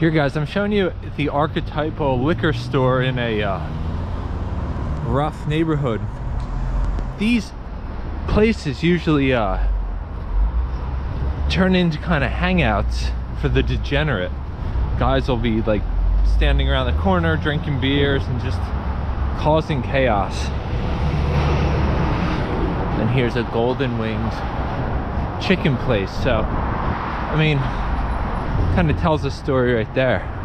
Here guys, I'm showing you the archetypal liquor store in a uh, rough neighborhood. These places usually uh, turn into kind of hangouts for the degenerate. Guys will be like standing around the corner drinking beers and just causing chaos. And here's a golden winged chicken place. So, I mean, kind of tells a story right there.